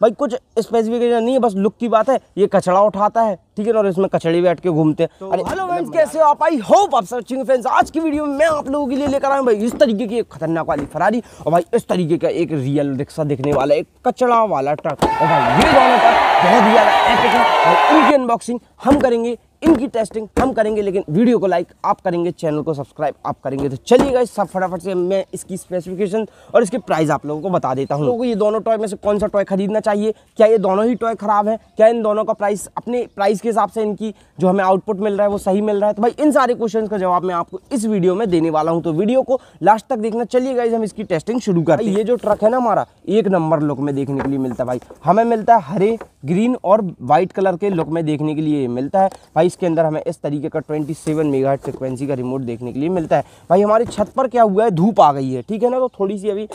भाई कुछ स्पेसिफिकेशन नहीं है बस लुक की बात है ये कचड़ा उठाता है ठीक है ना और इसमें कचड़े बैठ के घूमते हैं। तो अरे हेलो फ्रेंड्स कैसे हो आप? आई होप आप सर्चिंग फ्रेंड्स आज की वीडियो में मैं आप लोगों के लिए लेकर आया हूँ भाई इस तरीके की एक खतरनाक वाली फरारी और भाई इस तरीके का एक रियल रिक्शा दिखने वाला एक कचड़ा वाला ट्रक और भाई ये दोनों ट्रक बहुत ही ज़्यादा एपिक है। और इनकी अनबॉक्सिंग हम करेंगे इनकी टेस्टिंग हम करेंगे, लेकिन वीडियो को लाइक आप करेंगे चैनल को सब्सक्राइब आप करेंगे। तो चलिए गाइस सब फटाफट से मैं इसकी स्पेसिफिकेशन और इसके प्राइस आप लोगों को बता देता हूँ। लोगों को ये दोनों टॉय में से कौन सा टॉय खरीदना चाहिए? क्या ये दोनों ही टॉय खराब है? क्या इन दोनों का प्राइस अपने प्राइस के हिसाब से इनकी जो हमें आउटपुट मिल रहा है, वो सही मिल रहा है? तो भाई, इन सारे क्वेश्चन का जवाब मैं आपको इस वीडियो में देने वाला हूँ। तो वीडियो को लास्ट तक देखना। चलिए गाइज़ हम इसकी टेस्टिंग शुरू करते हैं। ये जो ट्रक है ना हमारा, एक नंबर लुक में देखने के लिए मिलता है भाई। हमें मिलता है हरे ग्रीन और व्हाइट कलर के लुक में देखने के लिए मिलता है। भाई इसके अंदर हमें इस तरीके का 27 सेवन मेगा फ्रिक्वेंसी का रिमोट देखने के लिए मिलता है। भाई, हमारी छत पर क्या हुआ है? धूप आ गई है, ठीक है ना? तो थोड़ी सी अभी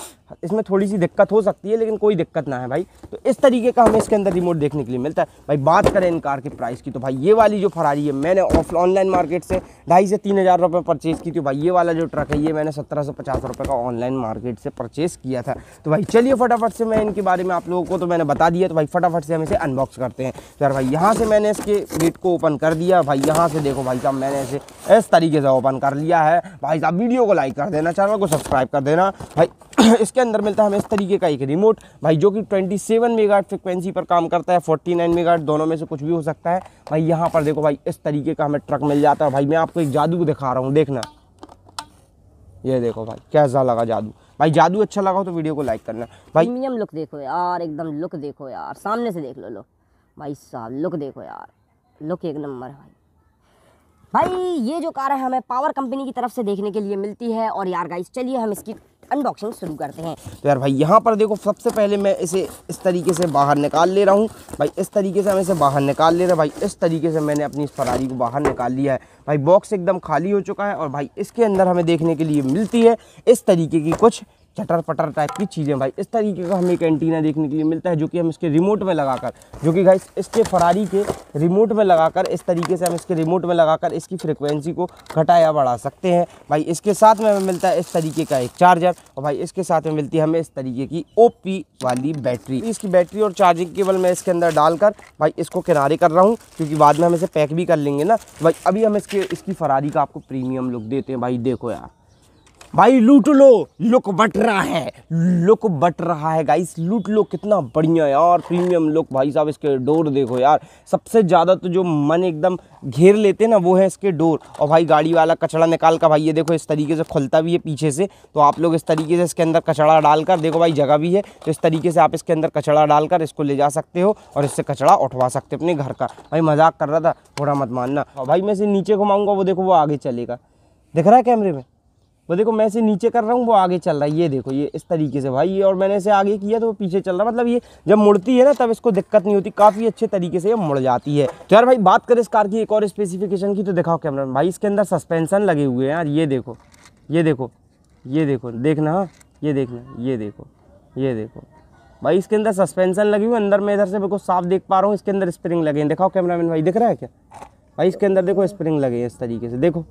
इसमें थोड़ी सी दिक्कत हो सकती है, लेकिन कोई दिक्कत ना है भाई। तो इस तरीके का हमें इसके अंदर रिमोट देखने के लिए मिलता है। भाई, बात करें इन कार के प्राइस की तो भाई, ये वाली जो फरारी है, मैंने ऑफ़ ऑनलाइन मार्केट से ढाई से तीन हज़ार रुपये परचेज़ की थी। भाई, ये वाला जो ट्रक है, ये मैंने सत्रह सौ पचास रुपये का ऑनलाइन मार्केट से परचेज़ किया था। तो भाई, चलिए फटाफट से मैं इनके बारे में आप लोगों को तो मैंने बता दिया तो भाई, फटाफट से हम इसे अनबॉक्स करते हैं। तो यार भाई, यहाँ से मैंने इसके वेट को ओपन कर दिया। भाई, यहाँ से देखो भाई साहब, मैंने इसे इस तरीके से ओपन कर लिया है। भाई साहब, वीडियो को लाइक कर देना, चैनल को सब्सक्राइब कर देना। भाई, इसके अंदर मिलता है, हमें इस तरीके का एक रिमोट भाई, जो कि 27 सेवन मेगाट फ्रिक्वेंसी पर काम करता है 49 मेगाट दोनों में से कुछ भी हो सकता है। भाई, यहाँ पर देखो भाई, इस तरीके का हमें ट्रक मिल जाता है। भाई, मैं आपको एक जादू दिखा रहा हूँ, देखना। ये देखो भाई, कैसा लगा जादू। भाई, जादू अच्छा लगा हो तो वीडियो को लाइक करना। भाई प्रीमियम लुक देखो यार, एकदम लुक देखो यार। सामने से देख लो लो। भाई साहब लुक देखो यार। लुक एक नंबर भाई। भाई, ये जो कार है, हमें पावर कंपनी की तरफ़ से देखने के लिए मिलती है। और यार गाइस चलिए हम इसकी अनबॉक्सिंग शुरू करते हैं। तो यार भाई, यहाँ पर देखो, सबसे पहले मैं इसे इस तरीके से बाहर निकाल ले रहा हूँ। भाई, इस तरीके से हम इसे बाहर निकाल ले रहे हैं। भाई, इस तरीके से मैंने अपनी इस फरारी को बाहर निकाल लिया है। भाई बॉक्स एकदम खाली हो चुका है और भाई, इसके अंदर हमें देखने के लिए मिलती है इस तरीके की कुछ चटर पटर टाइप की चीज़ें भाई। इस तरीके का हमें एक एंटीना देखने के लिए मिलता है, जो कि हम इसके रिमोट में लगाकर, जो कि भाई इसके फरारी के रिमोट में लगाकर, इस तरीके से हम इसके रिमोट में लगाकर इसकी फ्रिक्वेंसी को घटा या बढ़ा सकते हैं। भाई, इसके साथ में हमें मिलता है इस तरीके का एक चार्जर और भाई, इसके साथ में मिलती है हमें इस तरीके की ओ वाली बैटरी इसकी बैटरी और चार्जिंग केबल मैं इसके अंदर डालकर, भाई, इसको किनारे कर रहा हूँ, क्योंकि बाद में हम इसे पैक भी कर लेंगे ना। भाई, अभी हम इसके, इसकी फरारी का आपको प्रीमियम लुक देते हैं। भाई, देखो यार। भाई लूट लो, लुक बट रहा है, लुक बट रहा है गाइस लूट लो, कितना बढ़िया यार प्रीमियम लुक भाई साहब, इसके डोर देखो यार, सबसे ज़्यादा तो जो मन एकदम घेर लेते हैं ना, वो है इसके डोर और भाई गाड़ी वाला कचड़ा निकाल कर भाई, ये देखो, इस तरीके से खुलता भी है पीछे से तो आप लोग इस तरीके से इसके अंदर कचड़ा डालकर, देखो भाई, जगह भी है तो इस तरीके से आप इसके अंदर कचड़ा डालकर, इसको ले जा सकते हो, और इससे कचड़ा उठवा सकते हो अपने घर का। भाई, मज़ाक कर रहा था, थोड़ा मत मानना। और भाई, मैं इसे नीचे घुमाऊँगा, वो देखो, वो आगे चलेगा। दिख रहा है कैमरे में? वो देखो, मैं इसे नीचे कर रहा हूँ, वो आगे चल रहा है। ये देखो, ये इस तरीके से भाई ये और मैंने इसे आगे किया तो वो पीछे चल रहा है। मतलब ये जब मुड़ती है ना, तब इसको दिक्कत नहीं होती। काफ़ी अच्छे तरीके से ये मुड़ जाती है। तो यार भाई, बात करें इस कार की, एक और स्पेसिफिकेशन की तो दिखाओ कैमरा भाई, इसके अंदर सस्पेंसन लगे हुए हैं यार। ये देखो ये देखो ये देखो, देखना हाँ ये देखना, ये देखो ये देखो। भाई, इसके अंदर सस्पेंसन लगी हुई अंदर मैं इधर से बिल्कुल साफ़ देख पा रहा हूँ, इसके अंदर स्प्रिंग लगे हैं। दिखाओ कैमरामैन भाई, दिख रहा है क्या? भाई, इसके अंदर देखो स्प्रिंग लगे हैं इस तरीके से। देखो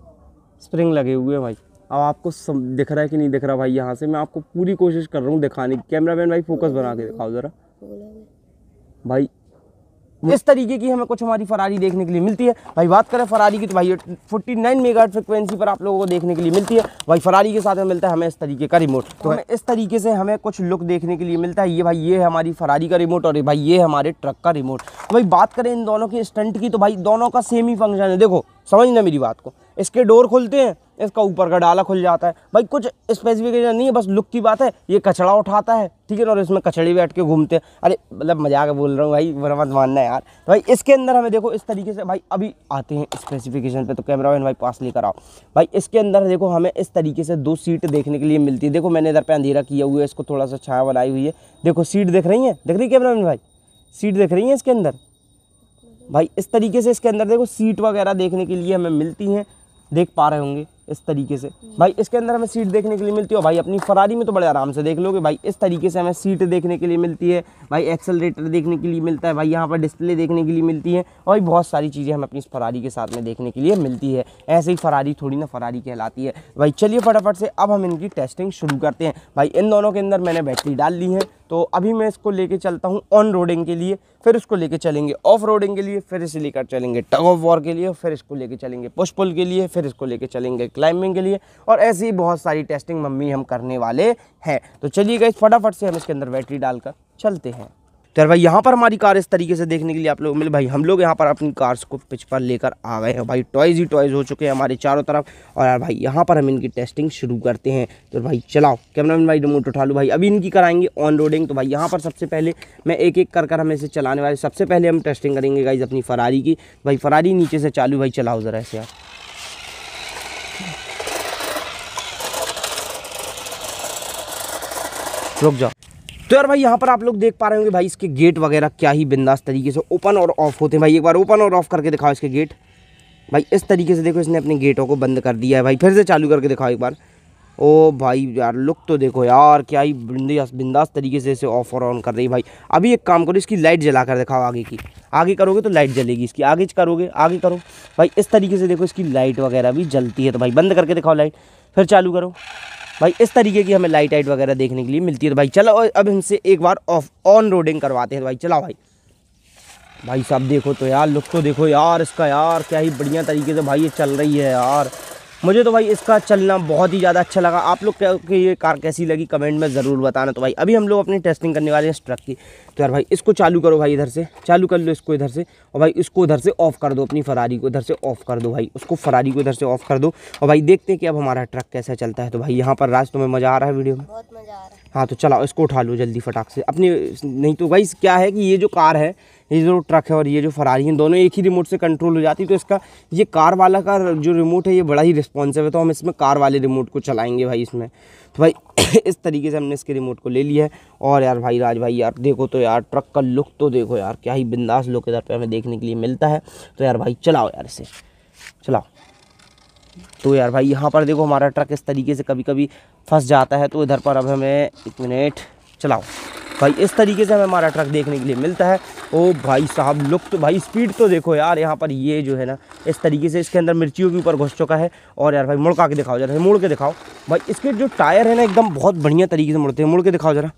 स्प्रिंग लगे हुए हैं भाई। अब आपको सम, दिख रहा है कि नहीं दिख रहा भाई यहाँ से? मैं आपको पूरी कोशिश कर रहा हूँ दिखाने की। कैमरा मैन भाई फोकस बना के दिखाओ ज़रा। भाई इस तरीके की हमें कुछ हमारी फरारी देखने के लिए मिलती है। भाई बात करें फरारी की तो भाई फोर्टी नाइन मेगा फ्रिक्वेंसी पर आप लोगों को देखने के लिए मिलती है। भाई फरारी के साथ में मिलता है हमें इस तरीके का रिमोट तो हमें इस तरीके से हमें कुछ लुक देखने के लिए मिलता है। ये भाई ये हमारी फरारी का रिमोट और ये भाई ये हमारे ट्रक का रिमोट तो भाई बात करें इन दोनों के स्टंट की तो भाई दोनों का सेम ही फ़ंक्शन है। देखो समझना मेरी बात को? इसके डोर खुलते हैं इसका ऊपर का डाला खुल जाता है। भाई, कुछ स्पेसिफिकेशन नहीं है, बस लुक की बात है, ये कचड़ा उठाता है, ठीक है ना, और इसमें कचड़े बैठ के घूमते हैं। अरे मतलब मज़ाक बोल रहा हूँ भाई मत मानना यार। तो भाई, इसके अंदर हमें देखो, इस तरीके से, भाई, अभी आते हैं स्पेसिफिकेशन पे तो कैमरा मैन भाई पास लेकर आओ। भाई, इसके अंदर देखो, हमें इस तरीके से दो सीट देखने के लिए मिलती है। देखो, मैंने इधर पे अंधेरा किया हुआ है, इसको थोड़ा सा छाया बनाई हुई है। देखो सीट देख रही है? देख रही कैमरा मैन भाई? सीट देख रही है इसके अंदर? भाई, इस तरीके से इसके अंदर देखो सीट वगैरह देखने के लिए हमें मिलती हैं। देख पा रहे होंगे। इस तरीके से। भाई, इसके अंदर हमें सीट देखने के लिए मिलती है भाई, अपनी फरारी में तो बड़े आराम से देख लोगे। भाई, इस तरीके से हमें सीट देखने के लिए मिलती है। भाई एक्सेलरेटर देखने के लिए मिलता है। भाई, यहाँ पर डिस्प्ले देखने के लिए मिलती है। और बहुत सारी चीज़ें हमें अपनी इस फरारी के साथ में देखने के लिए मिलती है। ऐसे ही फरारी थोड़ी ना फरारी कहलाती है। भाई, चलिए फटाफट से अब हम इनकी टेस्टिंग शुरू करते हैं। भाई, इन दोनों के अंदर मैंने बैटरी डाल ली है। तो अभी मैं इसको लेके चलता हूँ ऑन रोडिंग के लिए। फिर उसको लेके चलेंगे ऑफ़ रोडिंग के लिए, फिर इसे लेकर चलेंगे टग ऑफ़ वॉर के लिए, फिर इसको लेके चलेंगे पुश पुल के लिए, फिर इसको लेके चलेंगे क्लाइंबिंग के लिए और ऐसी ही बहुत सारी टेस्टिंग मम्मी हम करने वाले हैं। तो चलिए गए फटाफट से हम इसके अंदर बैटरी डालकर चलते हैं। तो यार भाई, यहाँ पर हमारी कार इस तरीके से देखने के लिए आप लोग मिले भाई, हम लोग यहाँ पर अपनी कार्स को पिच पर लेकर आ गए हैं। भाई टॉयज़ ही टॉयज़ हो चुके हैं हमारे चारों तरफ़। और यार भाई, यहाँ पर हम इनकी टेस्टिंग शुरू करते हैं। तो भाई, चलाओ। कैमरामैन भाई रिमोट उठा लो भाई। अभी इनकी कराएँगे ऑन रोडिंग तो भाई, यहाँ पर सबसे पहले मैं एक एक कर कर हम इसे चलाने वाले। सबसे पहले हम टेस्टिंग करेंगे गाइज़ अपनी फरारी की। भाई फरारी नीचे से चालू। भाई, चलाओ ज़रा ऐसे यार। रुक जाओ। तो यार भाई, यहाँ पर आप लोग देख पा रहे होंगे भाई, इसके गेट वगैरह क्या ही बिंदास तरीके से ओपन और ऑफ़ होते हैं। भाई, एक बार ओपन और ऑफ़ करके दिखाओ इसके गेट भाई, इस तरीके से देखो, इसने अपने गेटों को बंद कर दिया है। भाई, फिर से चालू करके दिखाओ एक बार। ओ भाई, यार लुक तो देखो यार, क्या ही बिंदास बिंदास तरीके से इसे ऑफ़ और ऑन कर रही भाई। अभी एक काम करो, इसकी लाइट जला कर दिखाओ आगे की। आगे करोगे तो लाइट जलेगी इसकी। आगे करोगे, आगे करो। भाई, इस तरीके से देखो, इसकी लाइट वगैरह भी जलती है। तो भाई, बंद करके दिखाओ लाइट फिर चालू करो। भाई, इस तरीके की हमें लाइट आइट वगैरह देखने के लिए मिलती है। तो भाई, चलो अब हमसे एक बार ऑफ़ ऑन रोडिंग करवाते हैं। तो भाई, चला भाई। भाई साहब, देखो तो यार लुक तो देखो यार, इसका यार, क्या ही बढ़िया तरीके से भाई ये चल रही है यार। मुझे तो भाई इसका चलना बहुत ही ज़्यादा अच्छा लगा। आप लोग क्योंकि ये कार कैसी लगी कमेंट में ज़रूर बताना। तो भाई, अभी हम लोग अपनी टेस्टिंग करने वाले हैं इस ट्रक की। तो यार भाई, इसको चालू करो भाई इधर से। चालू कर लो इसको इधर से। और भाई, इसको उधर से ऑफ़ कर दो अपनी फरारी को। इधर से ऑफ़ कर दो भाई। उसको फरारी को इधर से ऑफ़ कर दो। और भाई, देखते हैं कि अब हमारा ट्रक कैसा चलता है। तो भाई, यहाँ पर राज, तुम्हें मज़ा आ रहा है वीडियो में? बहुत मज़ा आ रहा है। हाँ तो चलाओ, इसको उठा लो जल्दी फटाक से। अपनी, नहीं तो भाई, क्या है कि ये जो कार है, ये जो ट्रक है और ये जो फरारी है दोनों एक ही रिमोट से कंट्रोल हो जाती है तो इसका, ये कार वाला का जो रिमोट है, ये बड़ा ही रिस्पॉन्सिव है तो हम इसमें कार वाले रिमोट को चलाएँगे भाई इसमें। तो भाई, इस तरीके से हमने इसके रिमोट को ले लिया है। और यार भाई, राज भाई यार देखो तो यार, ट्रक का लुक तो देखो यार, क्या ही बिंदास लुक इधर पर हमें देखने के लिए मिलता है। तो यार भाई, चलाओ यार इसे। चलाओ। तो यार भाई, यहाँ पर देखो हमारा ट्रक इस तरीके से कभी कभी फंस जाता है तो इधर पर अब हमें एक मिनट चलाओ। भाई, इस तरीके से हमें हमारा ट्रक देखने के लिए मिलता है। ओ भाई साहब, लुक तो भाई, स्पीड तो देखो यार, यहाँ पर ये जो है ना, इस तरीके से इसके अंदर मिर्चियों के ऊपर घुस चुका है। और यार भाई मुड़का के दिखाओ जरा, मुड़ के दिखाओ। भाई, इसके जो टायर है ना, एकदम बहुत बढ़िया तरीके से मुड़ते हैं। मुड़ के दिखाओ जरा।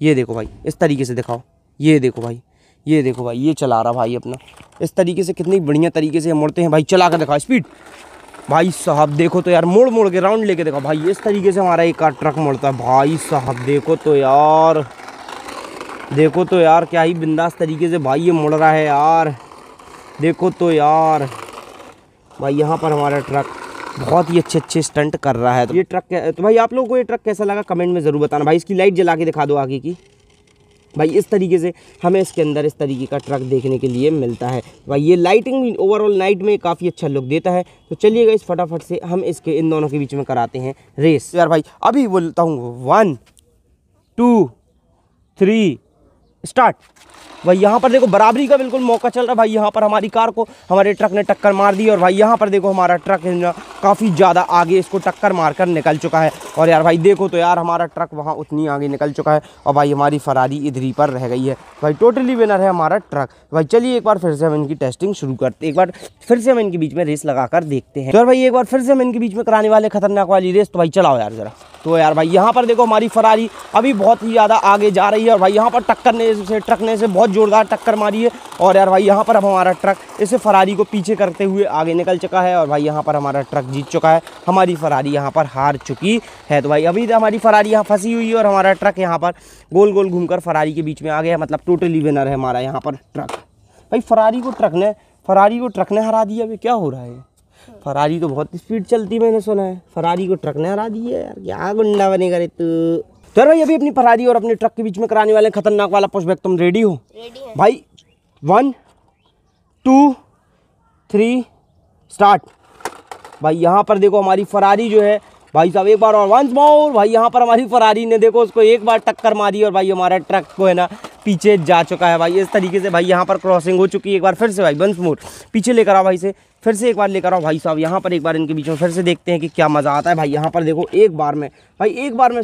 ये देखो भाई, इस तरीके से दिखाओ। ये देखो भाई, ये देखो भाई, ये चला रहा भाई अपना। इस तरीके से कितनी बढ़िया तरीके से मुड़ते हैं। भाई, चला कर दिखाओ, स्पीड। भाई साहब, देखो तो यार, मोड़ मोड़ के राउंड लेके देखो। भाई, इस तरीके से हमारा एक ट्रक मुड़ता है। भाई साहब, देखो तो यार, देखो तो यार, क्या ही बिंदास तरीके से भाई ये मुड़ रहा है यार। देखो तो यार, भाई यहाँ पर हमारा ट्रक बहुत ही अच्छे अच्छे स्टंट कर रहा है। तो ये ट्रक तो भाई आप लोगों को ये ट्रक कैसा लगा? कमेंट में ज़रूर बताना। भाई, इसकी लाइट जला के दिखा दो आगे की। भाई, इस तरीके से हमें इसके अंदर इस तरीके का ट्रक देखने के लिए मिलता है। भाई, ये लाइटिंग भी ओवरऑल नाइट में काफ़ी अच्छा लुक देता है। तो चलिएगा इस फटाफट से हम इसके, इन दोनों के बीच में कराते हैं रेस यार भाई, अभी बोलता हूँ वन टू थ्री स्टार्ट। भाई, यहाँ पर देखो, बराबरी का बिल्कुल मौका चल रहा है। भाई, यहाँ पर हमारी कार को, हमारे ट्रक ने टक्कर मार दी और भाई, यहाँ पर देखो, हमारा ट्रक काफ़ी ज़्यादा आगे इसको टक्कर मारकर निकल चुका है। और यार, भाई, देखो तो यार, हमारा ट्रक वहाँ उतनी आगे निकल चुका है और भाई, हमारी फरारी इधर ही पर रह गई है। भाई टोटली विनर है हमारा ट्रक। भाई, चलिए एक बार फिर से हम इनकी टेस्टिंग शुरू करते एक बार फिर से हम इनके बीच में रेस लगा कर देखते हैं। तो भाई, एक बार फिर से हम इनके बीच में कराने वाले खतरनाक वाली रेस तो भाई, चलाओ यार ज़रा। तो यार, भाई, यहाँ पर देखो, हमारी फरारी अभी बहुत ही ज़्यादा आगे जा रही है और भाई, यहाँ पर टक्कर ने से ट्रक ने से बहुत जोरदार टक्कर मारी है। और यार भाई, यहाँ पर अब हमारा ट्रक इसे फरारी को पीछे करते हुए आगे निकल चुका है। और भाई, यहाँ पर हमारा ट्रक जीत चुका है। हमारी फरारी यहाँ पर हार चुकी है। तो भाई, अभी हमारी फरारी यहाँ फंसी हुई है और हमारा ट्रक यहाँ पर गोल गोल घूमकर फरारी के बीच में आ गया मतलब टोटली विनर है हमारा यहाँ पर ट्रक भाई फरारी को ट्रक ने फरारी को ट्रक ने हरा दिया अभी क्या हो रहा है? फरारी तो बहुत स्पीड चलती मैंने सुना है। फरारी को ट्रक ने हरा दी है। यार, क्या गुंडा बनेगा रे तू? तो भाई अभी अपनी फरारी और अपने ट्रक के बीच में कराने वाले खतरनाक वाला पुशबैक तुम रेडी हो? रेडी है। भाई वन टू थ्री स्टार्ट भाई यहाँ पर देखो हमारी फरारी जो है भाई साहब एक बार और वंस मोर भाई यहाँ पर हमारी फरारी ने देखो उसको एक बार टक्कर मारी और भाई हमारा ट्रक को है ना पीछे जा चुका है भाई। इस तरीके से भाई यहाँ पर क्रॉसिंग हो चुकी है एक बार फिर से भाई वंस मोर पीछे लेकर आओ भाई से फिर से एक बार लेकर आओ। भाई साहब यहाँ पर एक बार इनके बीच में फिर से देखते हैं कि क्या मज़ा आता है। भाई यहाँ पर देखो एक बार में भाई एक बार में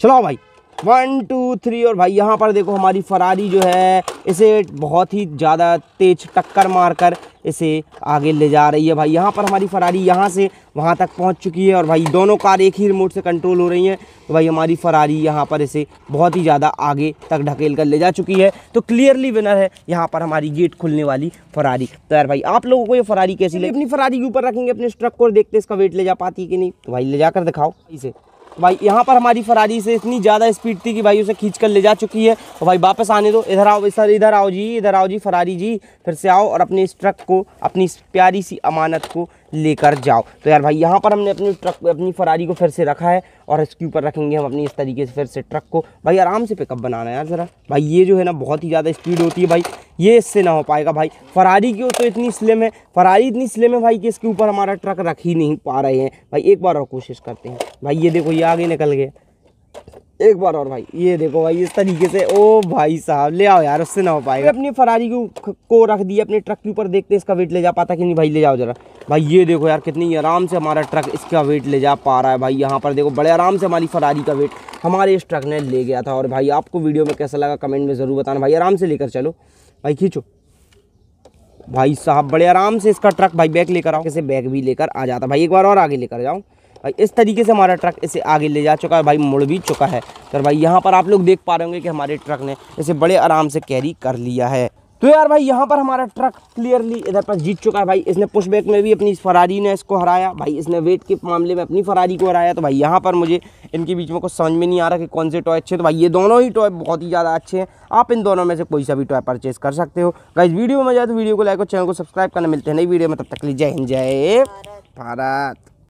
चलाओ भाई। वन टू थ्री और भाई यहाँ पर देखो हमारी फरारी जो है इसे बहुत ही ज़्यादा तेज टक्कर मारकर इसे आगे ले जा रही है भाई। यहाँ पर हमारी फरारी यहाँ से वहाँ तक पहुँच चुकी है और भाई दोनों कार एक ही रिमोट से कंट्रोल हो रही हैं। तो भाई हमारी फरारी यहाँ पर इसे बहुत ही ज़्यादा आगे तक ढकेल कर ले जा चुकी है। तो क्लियरली विनर है यहाँ पर हमारी गेट खुलने वाली फरारी तो यार भाई आप लोगों को ये फरारी कैसी लगी? अपनी फरारी के ऊपर रखेंगे अपने ट्रक को देखते इसका वेट ले जा पाती है कि नहीं। तो भाई ले जाकर दिखाओ। इसे भाई, यहाँ पर हमारी फरारी से इतनी ज़्यादा स्पीड थी कि भाई उसे खींच कर ले जा चुकी है। और भाई, वापस आने दो। इधर आओ, सर, इधर आओ जी, इधर आओ जी, फरारी जी। फिर से आओ और अपने इस ट्रक को, अपनी प्यारी सी अमानत को लेकर जाओ। तो यार भाई, यहाँ पर हमने अपनी ट्रक अपनी फरारी को फिर से रखा है और इसके ऊपर रखेंगे हम अपनी इस तरीके से फिर से ट्रक को। भाई, आराम से पिकअप बनाना है यार ज़रा। भाई, ये जो है ना, बहुत ही ज़्यादा स्पीड होती है भाई। ये इससे ना हो पाएगा भाई। फरारी की तो इतनी स्लिम है। फरारी इतनी स्लिम है भाई कि इसके ऊपर हमारा ट्रक रख ही नहीं पा रहे हैं। भाई, एक बार और कोशिश करते हैं। भाई, ये देखो, ये आगे निकल गए एक बार और भाई, ये देखो भाई, इस तरीके से, ओ भाई साहब, ले आओ यार, उससे ना हो पाएगा। अपनी फरारी को रख दिया, अपने ट्रक के ऊपर देखते इसका वेट ले जा पाता कि नहीं, भाई ले जाओ जरा। भाई ये देखो यार, कितनी आराम से हमारा ट्रक इसका वेट ले जा पा रहा है भाई, यहाँ पर देखो, बड़े आराम से हमारी फरारी का वेट हमारे इस ट्रक ने ले गया था। और भाई, आपको वीडियो में कैसा लगा कमेंट में ज़रूर बताना। भाई, आराम से लेकर चलो। भाई, खींचो। भाई साहब, बड़े आराम से इसका ट्रक भाई बैग लेकर आओ। कैसे बैग भी लेकर आ जाता। भाई, एक बार और आगे लेकर जाओ। भाई, इस तरीके से हमारा ट्रक इसे आगे ले जा चुका है भाई मुड़ भी चुका है। तो भाई, यहाँ पर आप लोग देख पा रहे होंगे कि हमारे ट्रक ने इसे बड़े आराम से कैरी कर लिया है। तो यार भाई, यहाँ पर हमारा ट्रक क्लियरली इधर पर जीत चुका है। भाई, इसने पुशबैक में भी अपनी फरारी ने इसको हराया। भाई, इसने वेट के मामले में अपनी फरारी को हराया। तो भाई, यहाँ पर मुझे इनके बीच में कुछ समझ में नहीं आ रहा कि कौन से टॉय अच्छे तो भाई, ये दोनों ही टॉय बहुत ही ज़्यादा अच्छे हैं। आप इन दोनों में से कोई सा भी टॉय परचेज कर सकते हो। गाइज़ वीडियो में जाए तो वीडियो को लाइक और चैनल को सब्सक्राइब करना। मिलते हैं नई वीडियो में। तब तक लीजिए जय हिंद, जय भारत।